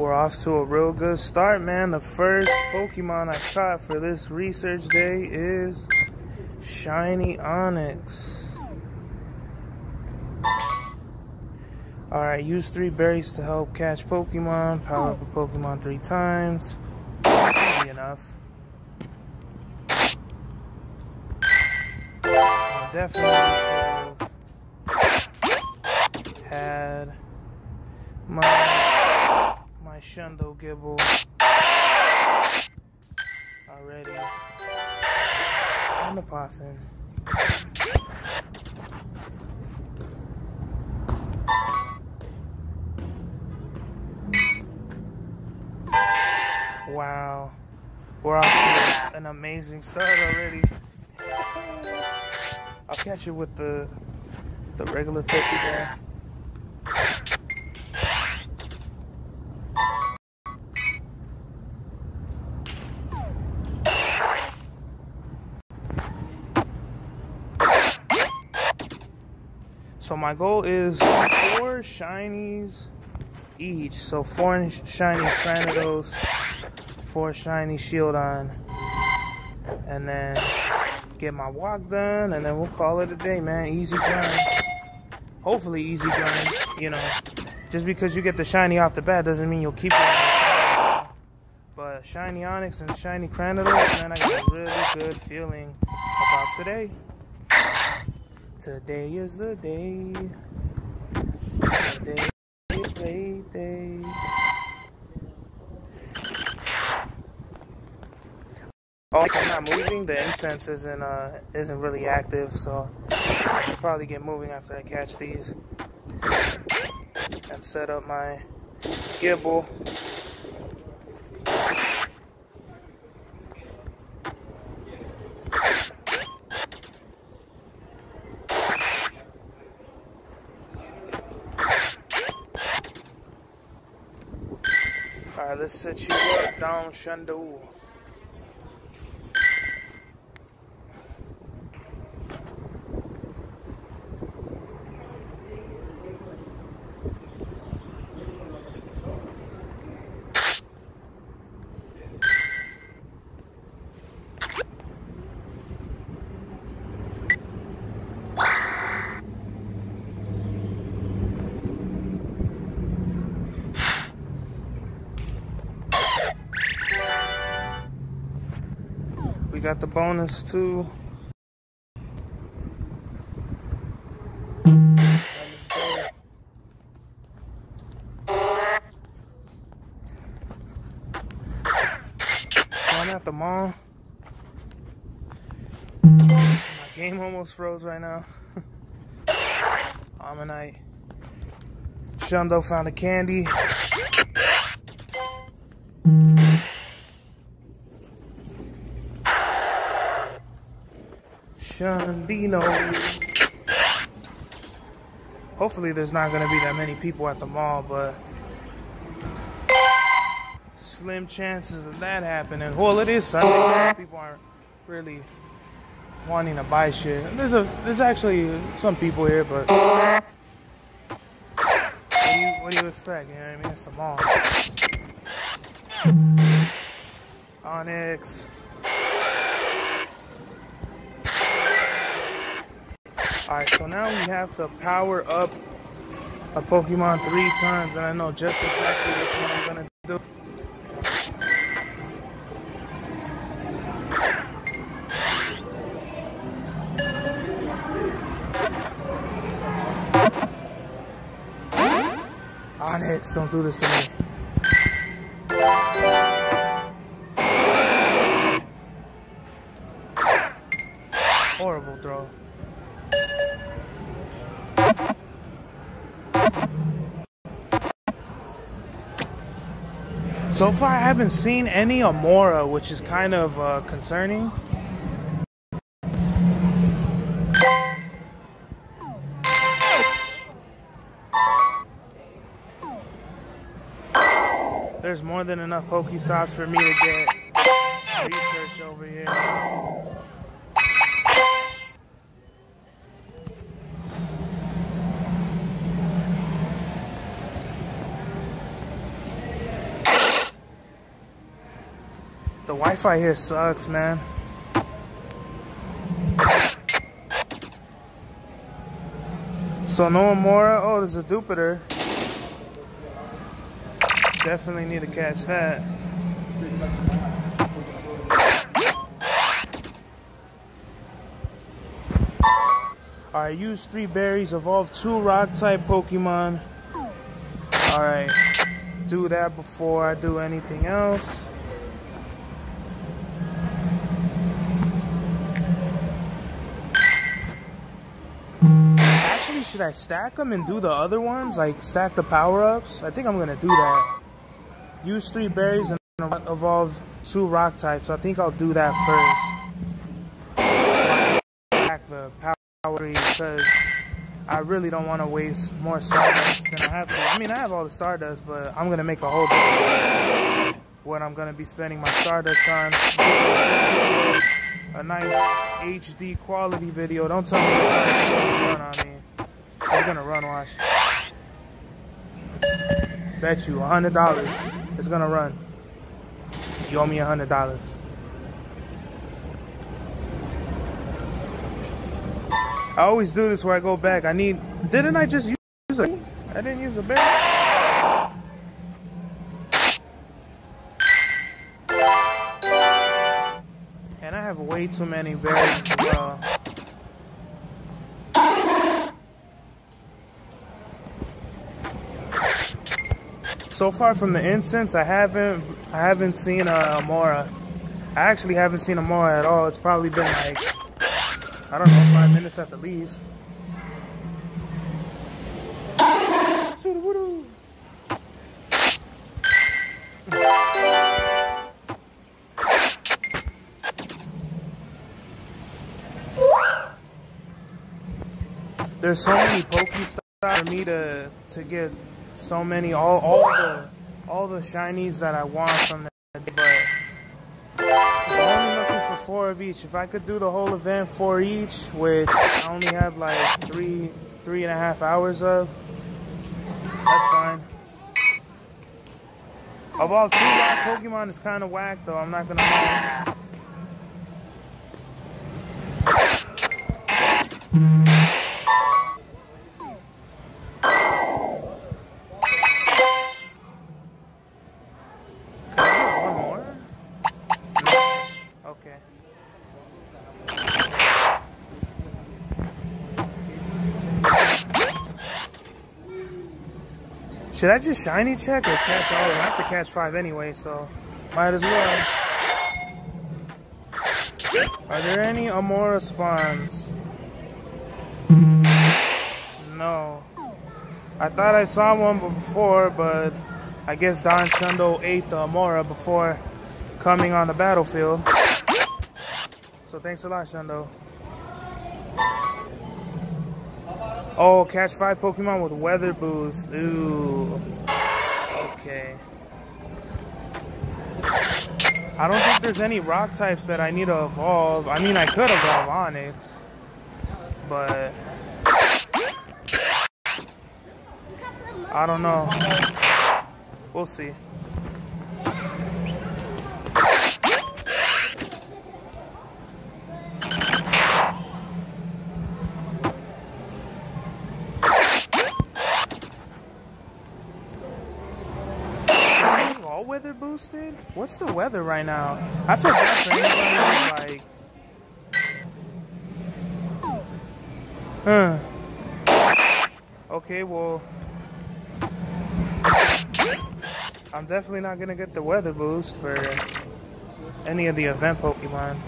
We're off to a real good start, man. The first Pokemon I caught for this research day is Shiny Onix. Alright, use three berries to help catch Pokemon. Power up a Pokemon three times. Easy enough. I definitely had my my Shundo Gible already on the poffin. Wow. We're off to an amazing start already. I'll catch you with the the regular Pokeball. So my goal is four shinies each. So four shiny Cranidos, four shiny Shieldon, and then get my walk done, and then we'll call it a day, man. Easy grind. Hopefully easy grind, you know. Just because you get the shiny off the bat doesn't mean you'll keep it. But shiny Onix and shiny Cranidos, man, I got a really good feeling about today. Today is the day. Today is the day. Also, I'm not moving. The incense isn't uh isn't really active, so I should probably get moving after I catch these and set up my Gible. Let's set you up down Shundo. Got the bonus too. I'm at the mall. My game almost froze right now. Ammonite. Shundo found a candy. Shandino. Hopefully there's not to be that many people at the mall, but slim chances of that happening. Well, it is Sunday. People aren't really wanting to buy shit. There's a there's actually some people here, but what do you what do you expect? You know what I mean? It's the mall. Onix. Alright, so now we have to power up a Pokemon three times, and I know just exactly what I'm gonna do. Onix, don't do this to me. So far, I haven't seen any Amaura, which is kind of uh, concerning. There's more than enough Pokestops for me to get research over here. The Wi-Fi here sucks, man. So no Amaura. Oh, there's a Dupiter. Definitely need to catch that. Alright, use three berries, evolve two rock type Pokemon. Alright, do that before I do anything else. Should I stack them and do the other ones? Like stack the power-ups? I think I'm gonna do that. Use three berries and evolve two rock types. So I think I'll do that first. Stack the power because I really don't want to waste more Stardust than I have to. I mean, I have all the Stardust, but I'm to make a whole different what I'm to be spending my Stardust on. A nice HD quality video. Don't tell me it's going on me. To run, watch. Bet you $100 it's to run. You owe me $100. I always do this where I go back. I need. Didn't I just use a? I didn't use a berry. And I have way too many berries as uh, So far from the incense, I haven't I haven't seen uh, a Amaura. I actually haven't seen Amaura at all. It's probably been like I don't know, five minutes at the least. There's so many Pokestops for me to to get so many all all the all the shinies that I want from that, but I'm only looking for four of each. If I could do the whole event for each, which I only have like three, three and a half hours of, that's fine. Of all two Pokemon, it's kind of whack though. I'm not gonna lie. Should I just shiny check or catch all of them? I have to catch five anyway, so might as well. Are there any Amaura spawns? No. I thought I saw one before, but I guess Don Shundo ate the Amaura before coming on the battlefield. So thanks a lot, Shundo. Oh, catch five Pokemon with Weather Boost. Ooh. Okay. I don't think there's any rock types that I need to evolve. I mean, I could evolve Onix, but I don't know. We'll see. Weather boosted? What's the weather right now? I feel bad for anybody like... Huh. Okay, well... I'm definitely not gonna get the weather boost for any of the event Pokemon.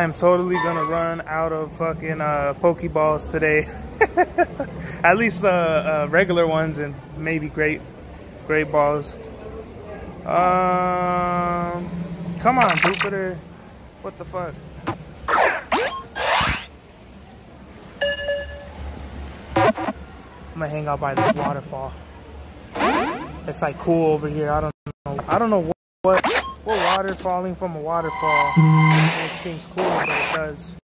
I am totally gonna run out of fucking uh, Pokeballs today. At least uh, uh, regular ones and maybe great, great balls. Um, come on, Jupiter. What the fuck? I'm gonna hang out by this waterfall. it's like cool over here. I don't know. I don't know what what, what water falling from a waterfall mm. makes things cool, but it does.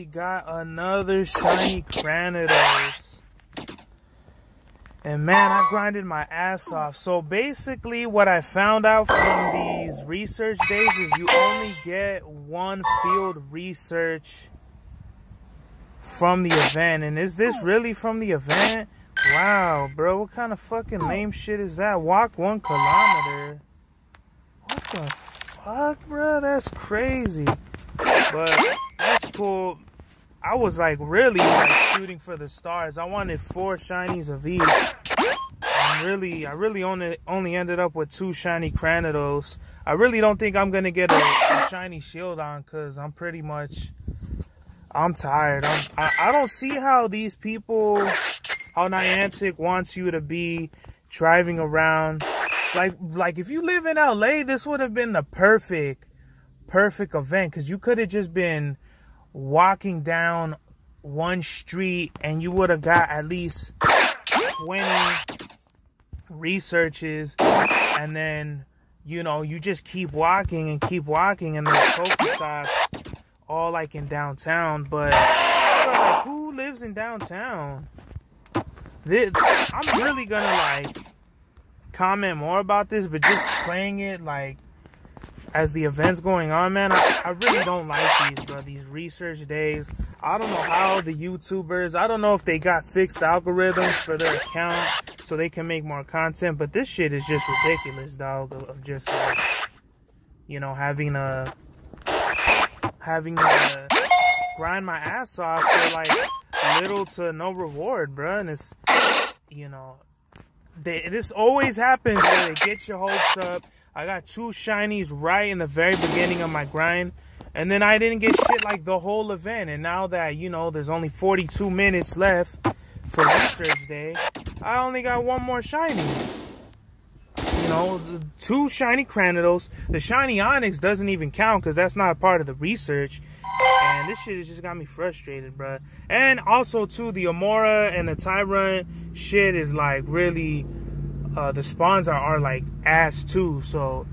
Finally got another shiny Cranidos. And man, I grinded my ass off. So basically what I found out from these research days is you only get one field research from the event. And is this really from the event? Wow, bro, what kind of fucking lame shit is that? Walk one kilometer. What the fuck, bro? That's crazy. But that's cool. I was like really like shooting for the stars. I wanted four shinies of each. And really, I really only only ended up with two shiny Cranidos. I really don't think I'm gonna get a, a shiny Shieldon because I'm pretty much I'm tired. I'm, I, I don't see how these people, how Niantic wants you to be driving around. Like, like if you live in LA, this would have been the perfect perfect event because you could have just been walking down one street and you would have got at least 20 researches and then you know you just keep walking and keep walking and there's Pokestops all like in downtown. But like, who lives in downtown? This, I'm really gonna like comment more about this but just playing it like as the events going on, man, I, I really don't like these, bro. These research days. I don't know how the YouTubers, I don't know if they got fixed algorithms for their account so they can make more content, but this shit is just ridiculous, dog, of just, like, you know, having a, having to grind my ass off for, like, little to no reward, bro. And it's, you know, they, this always happens where they get your hopes up I got two shinies right in the very beginning of my grind. And then I didn't get shit like the whole event. And now that, you know, there's only 42 minutes left for research day, I only got one more shiny. You know, two shiny Cranidos. The shiny Onix doesn't even count because that's not part of the research. And this shit has just got me frustrated, bro. And also, too, the Amaura and the Tyrunt shit is like really uh, the spawns are, are like ass too. So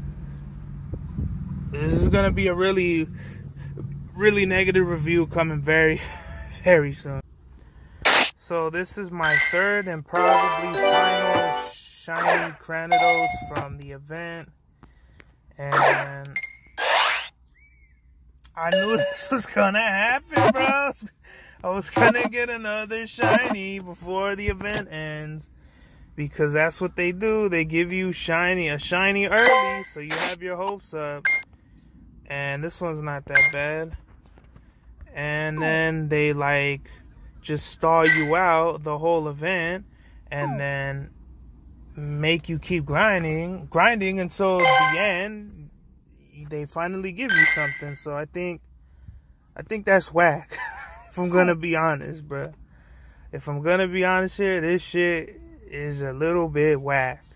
this is gonna be a really, really negative review coming very, very soon. So this is my third and probably final shiny Cranidos from the event. And I knew this was gonna happen, bro. I was gonna get another shiny before the event ends because that's what they do. They give you shiny a shiny early, so you have your hopes up. And this one's not that bad. And then they like just stall you out the whole event, and hmm. then make you keep grinding, grinding until the end they finally give you something. So I think, I think that's whack. if I'm gonna be honest, bro. If I'm gonna be honest here, this shit is a little bit whack.